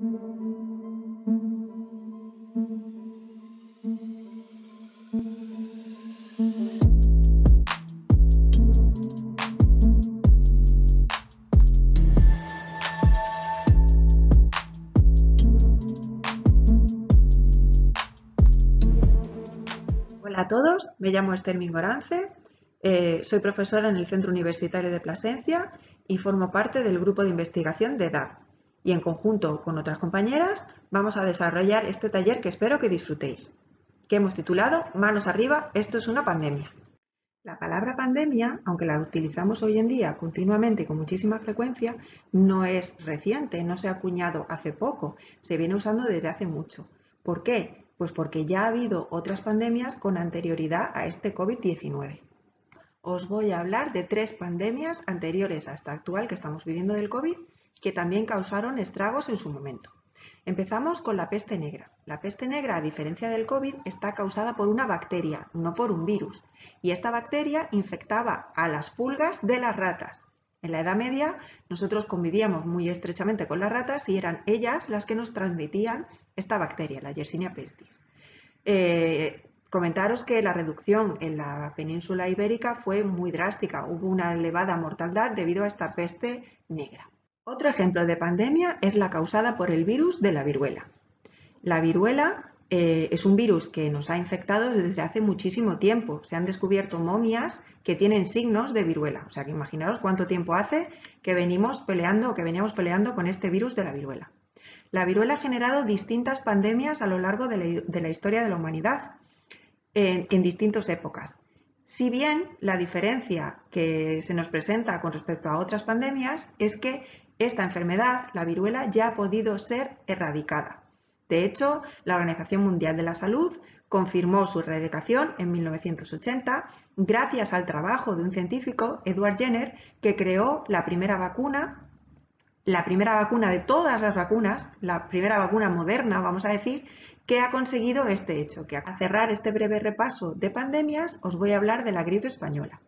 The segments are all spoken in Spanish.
Hola a todos, me llamo Esther Mingorance, eh, soy profesora en el Centro Universitario de Plasencia y formo parte del grupo de investigación de DAP. Y en conjunto con otras compañeras vamos a desarrollar este taller que espero que disfrutéis, que hemos titulado Manos arriba, esto es una pandemia. La palabra pandemia, aunque la utilizamos hoy en día continuamente y con muchísima frecuencia, no es reciente, no se ha acuñado hace poco, se viene usando desde hace mucho. ¿Por qué? Pues porque ya ha habido otras pandemias con anterioridad a este COVID-19 os voy a hablar de tres pandemias anteriores a esta actual que estamos viviendo del COVID que también causaron estragos en su momento. Empezamos con la peste negra. La peste negra, a diferencia del COVID, está causada por una bacteria, no por un virus. Y esta bacteria infectaba a las pulgas de las ratas. En la Edad Media nosotros convivíamos muy estrechamente con las ratas y eran ellas las que nos transmitían esta bacteria, la Yersinia pestis. Eh, Comentaros que la reducción en la península ibérica fue muy drástica. Hubo una elevada mortalidad debido a esta peste negra. Otro ejemplo de pandemia es la causada por el virus de la viruela. La viruela eh, es un virus que nos ha infectado desde hace muchísimo tiempo. Se han descubierto momias que tienen signos de viruela. O sea que imaginaos cuánto tiempo hace que venimos peleando o que veníamos peleando con este virus de la viruela. La viruela ha generado distintas pandemias a lo largo de la historia de la humanidad en, distintas épocas. Si bien la diferencia que se nos presenta con respecto a otras pandemias es que esta enfermedad, la viruela, ya ha podido ser erradicada. De hecho, la Organización Mundial de la Salud confirmó su erradicación en 1980 gracias al trabajo de un científico, Edward Jenner, que creó la primera vacuna, la primera vacuna de todas las vacunas, la primera vacuna moderna, vamos a decir, ¿Qué ha conseguido este hecho? Que a cerrar este breve repaso de pandemias os voy a hablar de la gripe española.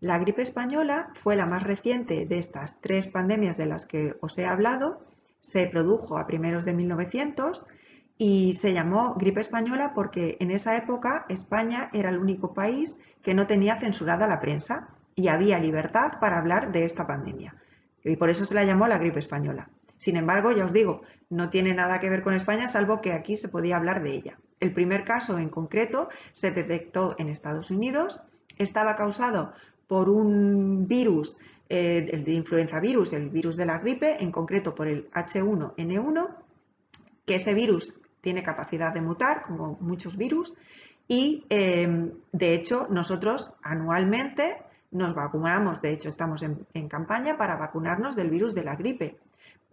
La gripe española fue la más reciente de estas tres pandemias de las que os he hablado. Se produjo a primeros de 1900 y se llamó gripe española porque en esa época España era el único país que no tenía censurada la prensa y había libertad para hablar de esta pandemia. Y por eso se la llamó la gripe española. Sin embargo, ya os digo, no tiene nada que ver con España, salvo que aquí se podía hablar de ella. El primer caso en concreto se detectó en Estados Unidos, estaba causado por un virus, eh, el de influenza virus, el virus de la gripe, en concreto por el H1N1, que ese virus tiene capacidad de mutar, como muchos virus, y eh, de hecho nosotros anualmente nos vacunamos, de hecho estamos en campaña para vacunarnos del virus de la gripe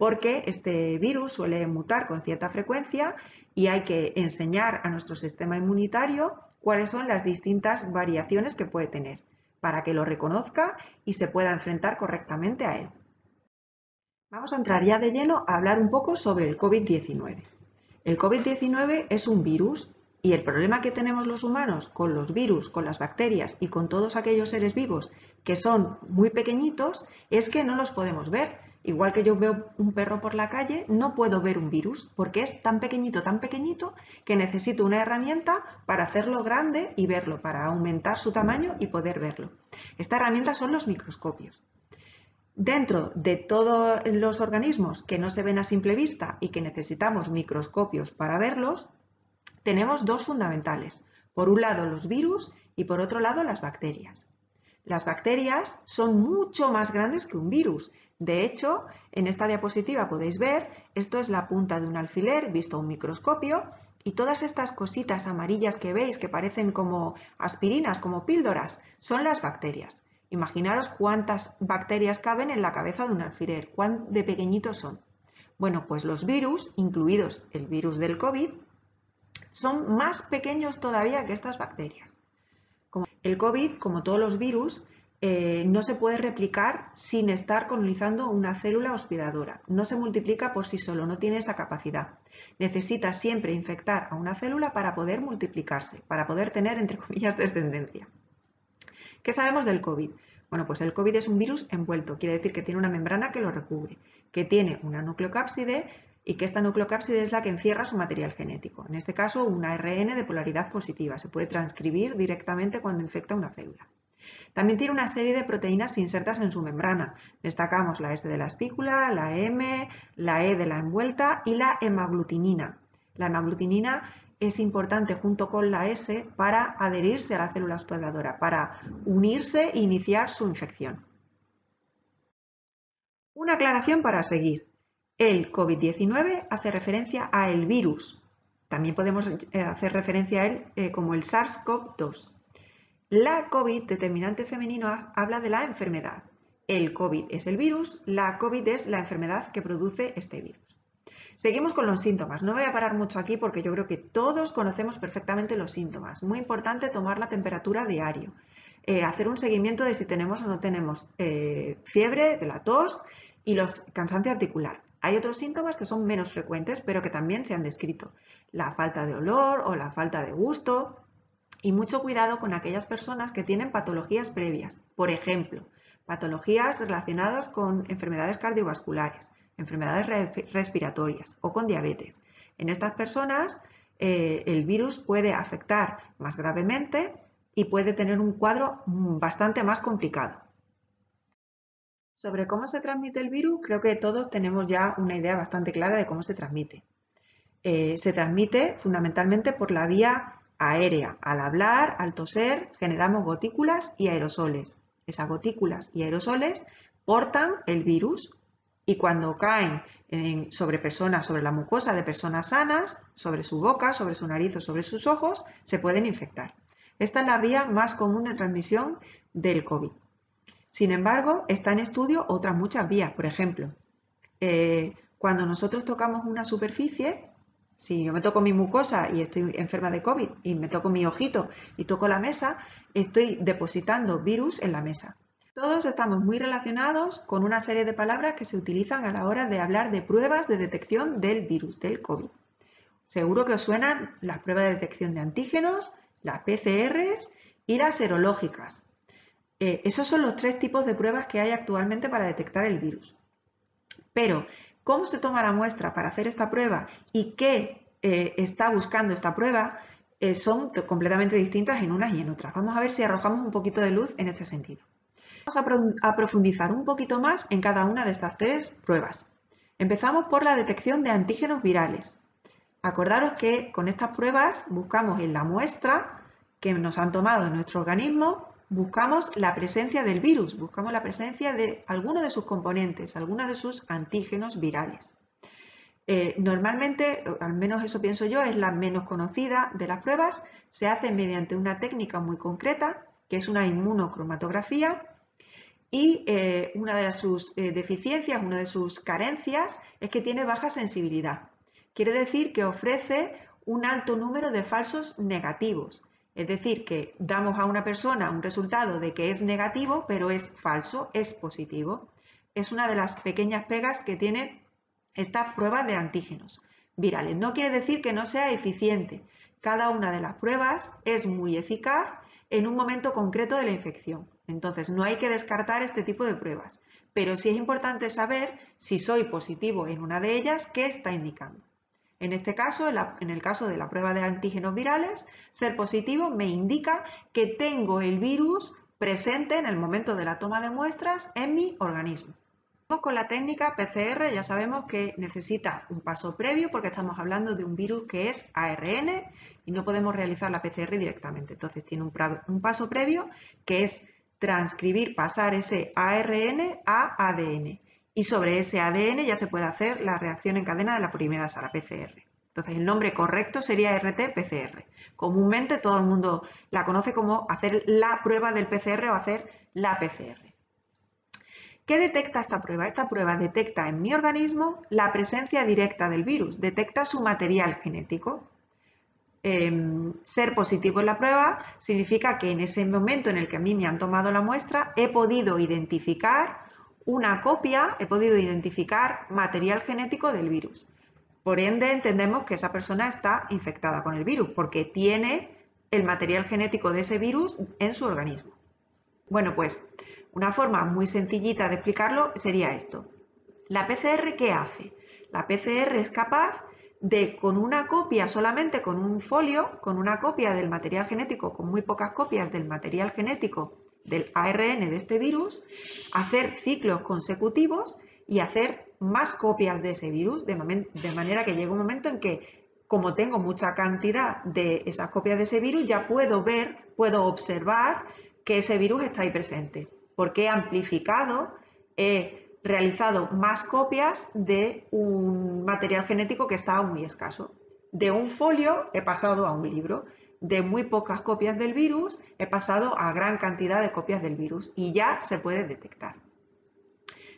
porque este virus suele mutar con cierta frecuencia y hay que enseñar a nuestro sistema inmunitario cuáles son las distintas variaciones que puede tener para que lo reconozca y se pueda enfrentar correctamente a él. Vamos a entrar ya de lleno a hablar un poco sobre el COVID-19. El COVID-19 es un virus y el problema que tenemos los humanos con los virus, con las bacterias y con todos aquellos seres vivos que son muy pequeñitos es que no los podemos ver Igual que yo veo un perro por la calle, no puedo ver un virus porque es tan pequeñito, tan pequeñito que necesito una herramienta para hacerlo grande y verlo, para aumentar su tamaño y poder verlo. Esta herramienta son los microscopios. Dentro de todos los organismos que no se ven a simple vista y que necesitamos microscopios para verlos, tenemos dos fundamentales. Por un lado los virus y por otro lado las bacterias. Las bacterias son mucho más grandes que un virus de hecho, en esta diapositiva podéis ver, esto es la punta de un alfiler visto a un microscopio y todas estas cositas amarillas que veis que parecen como aspirinas, como píldoras, son las bacterias. Imaginaros cuántas bacterias caben en la cabeza de un alfiler, cuán de pequeñitos son. Bueno, pues los virus, incluidos el virus del COVID, son más pequeños todavía que estas bacterias. El COVID, como todos los virus, eh, no se puede replicar sin estar colonizando una célula hospedadora. No se multiplica por sí solo, no tiene esa capacidad. Necesita siempre infectar a una célula para poder multiplicarse, para poder tener, entre comillas, descendencia. ¿Qué sabemos del COVID? Bueno, pues el COVID es un virus envuelto, quiere decir que tiene una membrana que lo recubre, que tiene una nucleocápside y que esta nucleocápside es la que encierra su material genético, en este caso un ARN de polaridad positiva, se puede transcribir directamente cuando infecta una célula. También tiene una serie de proteínas insertas en su membrana. Destacamos la S de la espícula, la M, la E de la envuelta y la hemaglutinina. La hemaglutinina es importante junto con la S para adherirse a la célula hospedadora, para unirse e iniciar su infección. Una aclaración para seguir. El COVID-19 hace referencia a el virus. También podemos eh, hacer referencia a él eh, como el SARS-CoV-2. La COVID, determinante femenino, habla de la enfermedad. El COVID es el virus, la COVID es la enfermedad que produce este virus. Seguimos con los síntomas. No voy a parar mucho aquí porque yo creo que todos conocemos perfectamente los síntomas. Muy importante tomar la temperatura diario. Eh, hacer un seguimiento de si tenemos o no tenemos fiebre, de la tos y los cansancio articular. Hay otros síntomas que son menos frecuentes, pero que también se han descrito. La falta de olor o la falta de gusto, y mucho cuidado con aquellas personas que tienen patologías previas, por ejemplo, patologías relacionadas con enfermedades cardiovasculares, enfermedades respiratorias o con diabetes. En estas personas eh, el virus puede afectar más gravemente y puede tener un cuadro bastante más complicado. Sobre cómo se transmite el virus, creo que todos tenemos ya una idea bastante clara de cómo se transmite. Eh, se transmite fundamentalmente por la vía aérea. Al hablar, al toser, generamos gotículas y aerosoles. Esas gotículas y aerosoles portan el virus y cuando caen sobre personas, sobre la mucosa de personas sanas, sobre su boca, sobre su nariz o sobre sus ojos, se pueden infectar. Esta es la vía más común de transmisión del COVID. Sin embargo, está en estudio otras muchas vías. Por ejemplo, eh, cuando nosotros tocamos una superficie, si yo me toco mi mucosa y estoy enferma de COVID y me toco mi ojito y toco la mesa, estoy depositando virus en la mesa. Todos estamos muy relacionados con una serie de palabras que se utilizan a la hora de hablar de pruebas de detección del virus, del COVID. Seguro que os suenan las pruebas de detección de antígenos, las PCRs y las serológicas. Eh, esos son los tres tipos de pruebas que hay actualmente para detectar el virus. Pero cómo se toma la muestra para hacer esta prueba y qué eh, está buscando esta prueba eh, son completamente distintas en unas y en otras. Vamos a ver si arrojamos un poquito de luz en este sentido. Vamos a, a profundizar un poquito más en cada una de estas tres pruebas. Empezamos por la detección de antígenos virales. Acordaros que con estas pruebas buscamos en la muestra que nos han tomado en nuestro organismo buscamos la presencia del virus, buscamos la presencia de alguno de sus componentes, algunos de sus antígenos virales. Eh, normalmente, al menos eso pienso yo, es la menos conocida de las pruebas, se hace mediante una técnica muy concreta, que es una inmunocromatografía, y eh, una de sus eh, deficiencias, una de sus carencias, es que tiene baja sensibilidad. Quiere decir que ofrece un alto número de falsos negativos. Es decir, que damos a una persona un resultado de que es negativo, pero es falso, es positivo. Es una de las pequeñas pegas que tiene esta prueba de antígenos virales. No quiere decir que no sea eficiente. Cada una de las pruebas es muy eficaz en un momento concreto de la infección. Entonces, no hay que descartar este tipo de pruebas. Pero sí es importante saber si soy positivo en una de ellas, qué está indicando. En este caso, en el caso de la prueba de antígenos virales, ser positivo me indica que tengo el virus presente en el momento de la toma de muestras en mi organismo. Con la técnica PCR ya sabemos que necesita un paso previo porque estamos hablando de un virus que es ARN y no podemos realizar la PCR directamente. Entonces tiene un, un paso previo que es transcribir, pasar ese ARN a ADN y sobre ese ADN ya se puede hacer la reacción en cadena de la primera sala PCR. Entonces el nombre correcto sería RT-PCR. Comúnmente todo el mundo la conoce como hacer la prueba del PCR o hacer la PCR. ¿Qué detecta esta prueba? Esta prueba detecta en mi organismo la presencia directa del virus, detecta su material genético. Em, ser positivo en la prueba significa que en ese momento en el que a mí me han tomado la muestra he podido identificar una copia, he podido identificar material genético del virus. Por ende, entendemos que esa persona está infectada con el virus porque tiene el material genético de ese virus en su organismo. Bueno, pues una forma muy sencillita de explicarlo sería esto. ¿La PCR qué hace? La PCR es capaz de, con una copia, solamente con un folio, con una copia del material genético, con muy pocas copias del material genético del ARN de este virus, hacer ciclos consecutivos y hacer más copias de ese virus, de, manera que llega un momento en que, como tengo mucha cantidad de esas copias de ese virus, ya puedo ver, puedo observar que ese virus está ahí presente, porque he amplificado, he realizado más copias de un material genético que estaba muy escaso. De un folio he pasado a un libro de muy pocas copias del virus, he pasado a gran cantidad de copias del virus y ya se puede detectar.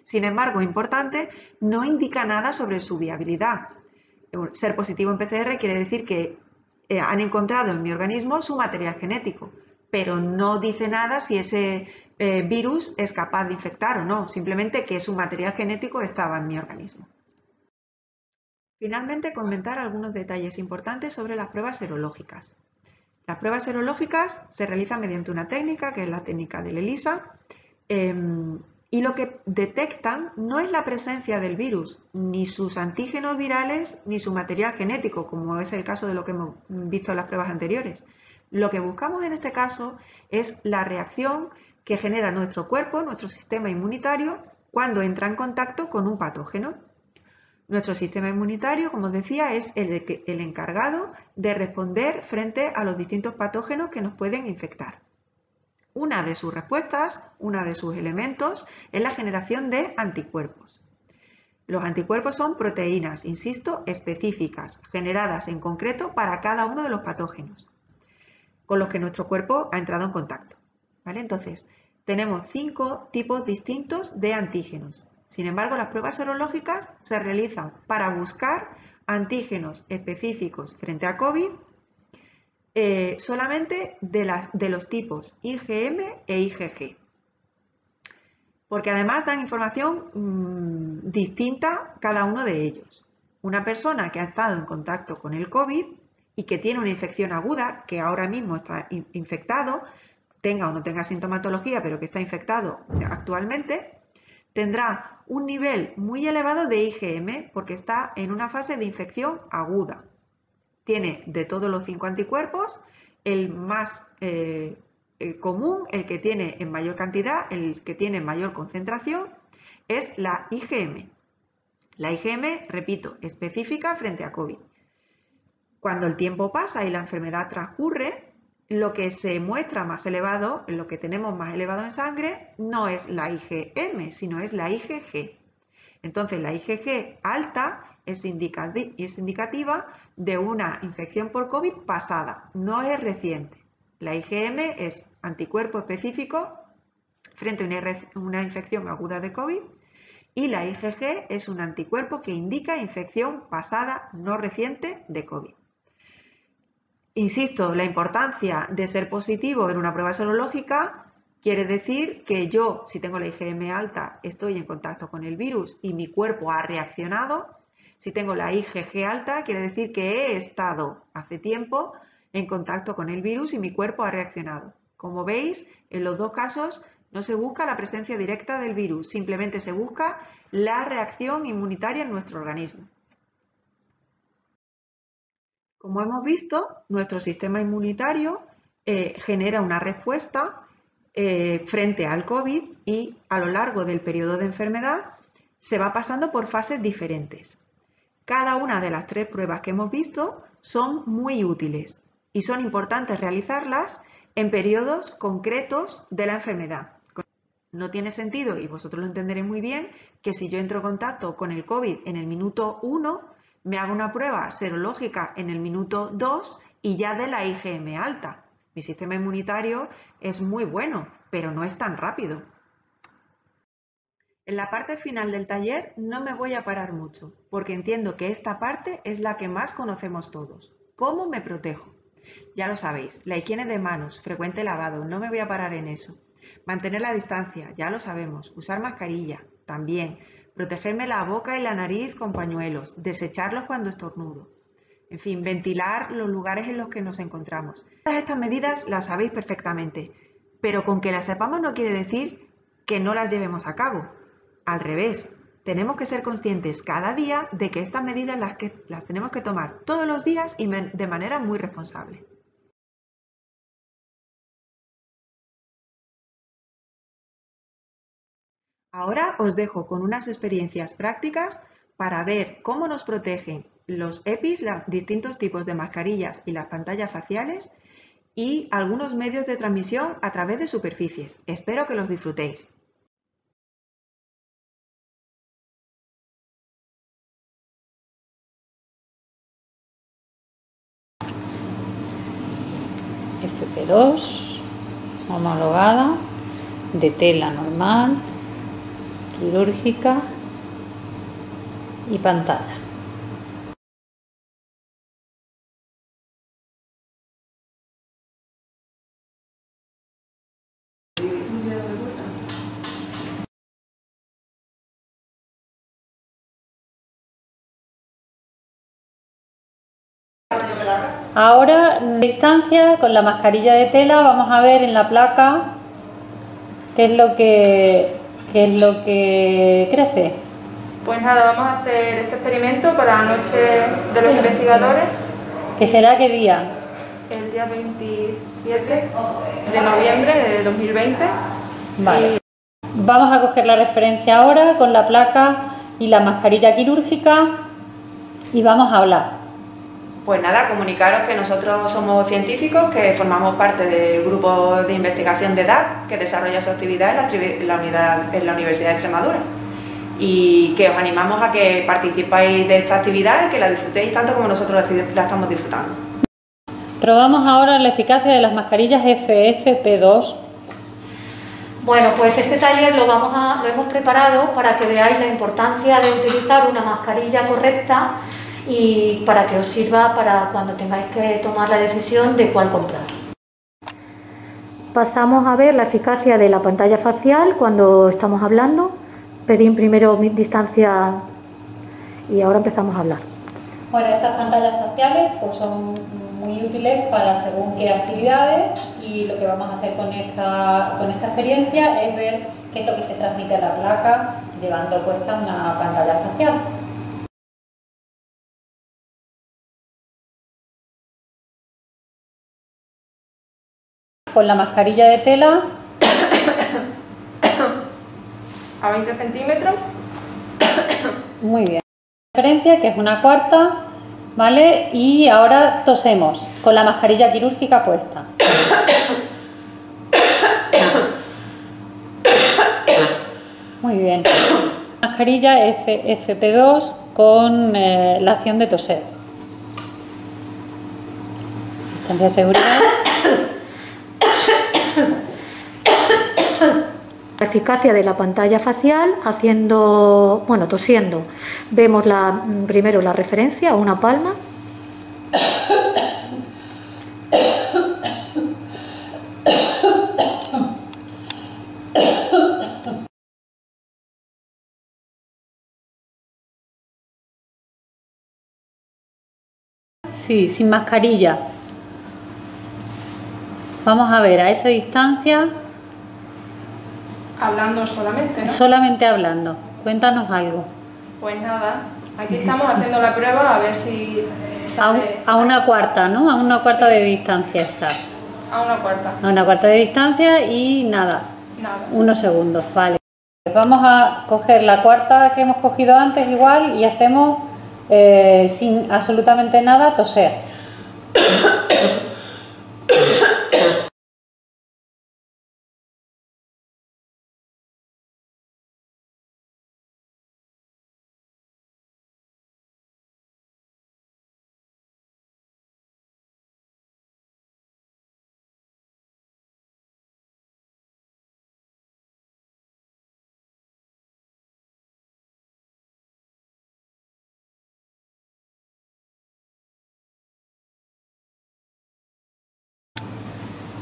Sin embargo, importante, no indica nada sobre su viabilidad. Ser positivo en PCR quiere decir que eh, han encontrado en mi organismo su material genético, pero no dice nada si ese eh, virus es capaz de infectar o no, simplemente que su material genético estaba en mi organismo. Finalmente, comentar algunos detalles importantes sobre las pruebas serológicas. Las pruebas serológicas se realizan mediante una técnica, que es la técnica del ELISA, em, y lo que detectan no es la presencia del virus, ni sus antígenos virales, ni su material genético, como es el caso de lo que hemos visto en las pruebas anteriores. Lo que buscamos en este caso es la reacción que genera nuestro cuerpo, nuestro sistema inmunitario, cuando entra en contacto con un patógeno. Nuestro sistema inmunitario, como os decía, es el, encargado de responder frente a los distintos patógenos que nos pueden infectar. Una de sus respuestas, uno de sus elementos, es la generación de anticuerpos. Los anticuerpos son proteínas, insisto, específicas, generadas en concreto para cada uno de los patógenos con los que nuestro cuerpo ha entrado en contacto. ¿vale? Entonces, tenemos cinco tipos distintos de antígenos. Sin embargo, las pruebas serológicas se realizan para buscar antígenos específicos frente a COVID eh, solamente de, los tipos IgM e IgG. Porque además dan información mm, distinta cada uno de ellos. Una persona que ha estado en contacto con el COVID y que tiene una infección aguda, que ahora mismo está infectado, tenga o no tenga sintomatología, pero que está infectado actualmente, tendrá un nivel muy elevado de IgM porque está en una fase de infección aguda. Tiene de todos los cinco anticuerpos el más eh, común, el que tiene en mayor cantidad, el que tiene mayor concentración, es la IgM. La IgM, repito, específica frente a COVID. Cuando el tiempo pasa y la enfermedad transcurre, lo que se muestra más elevado, lo que tenemos más elevado en sangre, no es la IgM, sino es la IgG. Entonces, la IgG alta es, indicativa de una infección por COVID pasada, no es reciente. La IgM es anticuerpo específico frente a una infección aguda de COVID y la IgG es un anticuerpo que indica infección pasada no reciente de COVID. Insisto, la importancia de ser positivo en una prueba serológica quiere decir que yo, si tengo la IgM alta, estoy en contacto con el virus y mi cuerpo ha reaccionado. Si tengo la IgG alta, quiere decir que he estado hace tiempo en contacto con el virus y mi cuerpo ha reaccionado. Como veis, en los dos casos no se busca la presencia directa del virus, simplemente se busca la reacción inmunitaria en nuestro organismo. Como hemos visto, nuestro sistema inmunitario eh, genera una respuesta eh, frente al COVID y a lo largo del periodo de enfermedad se va pasando por fases diferentes. Cada una de las tres pruebas que hemos visto son muy útiles y son importantes realizarlas en periodos concretos de la enfermedad. No tiene sentido, y vosotros lo entenderéis muy bien, que si yo entro en contacto con el COVID en el minuto 1, me hago una prueba serológica en el minuto 2 y ya de la IgM alta. Mi sistema inmunitario es muy bueno, pero no es tan rápido. En la parte final del taller no me voy a parar mucho, porque entiendo que esta parte es la que más conocemos todos. ¿Cómo me protejo? Ya lo sabéis, la higiene de manos, frecuente lavado, no me voy a parar en eso. Mantener la distancia, ya lo sabemos. Usar mascarilla, también protegerme la boca y la nariz con pañuelos, desecharlos cuando estornudo. En fin, ventilar los lugares en los que nos encontramos. Todas estas medidas las sabéis perfectamente, pero con que las sepamos no quiere decir que no las llevemos a cabo. Al revés, tenemos que ser conscientes cada día de que estas medidas las, que, las tenemos que tomar todos los días y de manera muy responsable. Ahora os dejo con unas experiencias prácticas para ver cómo nos protegen los EPIs, los distintos tipos de mascarillas y las pantallas faciales y algunos medios de transmisión a través de superficies. Espero que los disfrutéis. FP2 homologada de tela normal quirúrgica y pantalla. Ahora, distancia, con la mascarilla de tela, vamos a ver en la placa qué es lo que ¿Qué es lo que crece? Pues nada, vamos a hacer este experimento para la noche de los investigadores. ¿Qué será qué día? El día 27 de noviembre de 2020. Vale. Vamos a coger la referencia ahora con la placa y la mascarilla quirúrgica y vamos a hablar. Pues nada, comunicaros que nosotros somos científicos, que formamos parte del grupo de investigación de DAP, que desarrolla su actividad en la, unidad, en la Universidad de Extremadura. Y que os animamos a que participáis de esta actividad y que la disfrutéis tanto como nosotros la estamos disfrutando. Probamos ahora la eficacia de las mascarillas FFP2 bueno, pues este taller lo, vamos a, lo hemos preparado para que veáis la importancia de utilizar una mascarilla correcta y para que os sirva para cuando tengáis que tomar la decisión de cuál comprar. Pasamos a ver la eficacia de la pantalla facial cuando estamos hablando. Pedí primero distancia y ahora empezamos a hablar. Bueno, estas pantallas faciales pues son muy útiles para según qué actividades y lo que vamos a hacer con esta, con esta experiencia es ver qué es lo que se transmite a la placa llevando puesta una pantalla facial. Con la mascarilla de tela a 20 centímetros. Muy bien. Referencia que es una cuarta, ¿vale? Y ahora tosemos con la mascarilla quirúrgica puesta. Muy bien. Mascarilla FP2 con eh, la acción de toser. Distancia de seguridad. La eficacia de la pantalla facial haciendo, bueno, tosiendo. Vemos la, primero la referencia, una palma. Sí, sin mascarilla. Vamos a ver a esa distancia. Hablando solamente, ¿no? Solamente hablando. Cuéntanos algo. Pues nada, aquí estamos haciendo la prueba a ver si A, una cuarta, ¿no? A una cuarta de distancia está. A una cuarta. A una cuarta de distancia y nada. Nada. Unos segundos, vale. Vamos a coger la cuarta que hemos cogido antes igual y hacemos eh, sin absolutamente nada toser.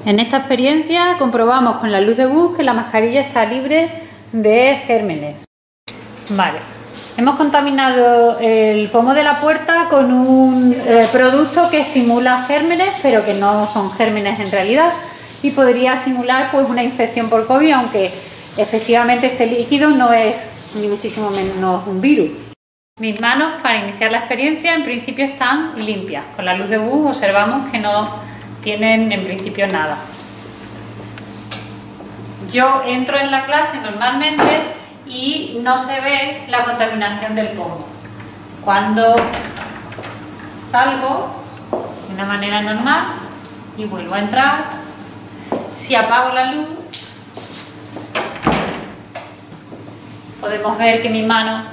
En esta experiencia comprobamos con la luz de bus que la mascarilla está libre de gérmenes. Vale. Hemos contaminado el pomo de la puerta con un eh, producto que simula gérmenes, pero que no son gérmenes en realidad y podría simular pues una infección por COVID, aunque efectivamente este líquido no es ni muchísimo menos un virus. Mis manos para iniciar la experiencia en principio están limpias. Con la luz de bus observamos que no tienen en principio nada. Yo entro en la clase normalmente y no se ve la contaminación del pomo. Cuando salgo de una manera normal y vuelvo a entrar, si apago la luz, podemos ver que mi mano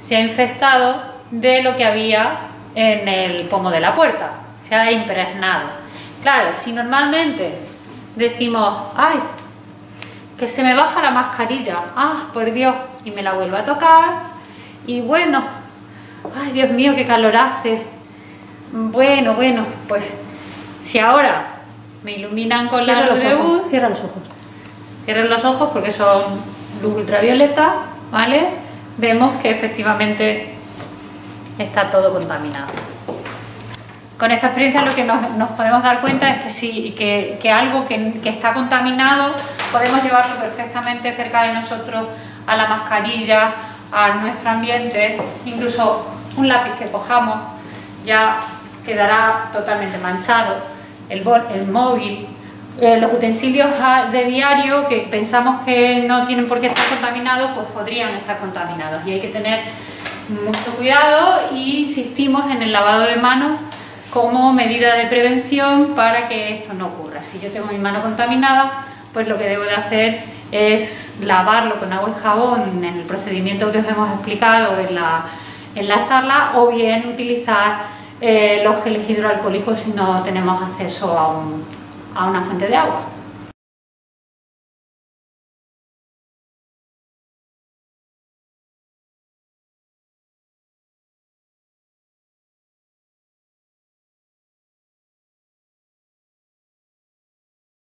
se ha infectado de lo que había en el pomo de la puerta, se ha impregnado. Claro, si normalmente decimos, ay, que se me baja la mascarilla, ah, por Dios, y me la vuelvo a tocar, y bueno, ay, Dios mío, qué calor hace. Bueno, bueno, pues si ahora me iluminan con la luz de luz, cierra los ojos. Cierren los ojos porque son luz ultravioleta, ¿vale? Vemos que efectivamente está todo contaminado. Con esta experiencia lo que nos, podemos dar cuenta es que, sí, que, que algo que, que, está contaminado podemos llevarlo perfectamente cerca de nosotros a la mascarilla, a nuestro ambiente, incluso un lápiz que cojamos ya quedará totalmente manchado, el, el móvil, eh, los utensilios de diario que pensamos que no tienen por qué estar contaminados, pues podrían estar contaminados. Y hay que tener mucho cuidado y insistimos en el lavado de manos como medida de prevención para que esto no ocurra. Si yo tengo mi mano contaminada, pues lo que debo de hacer es lavarlo con agua y jabón en el procedimiento que os hemos explicado en la, en la charla o bien utilizar eh, los geles hidroalcohólicos si no tenemos acceso a, un, a una fuente de agua.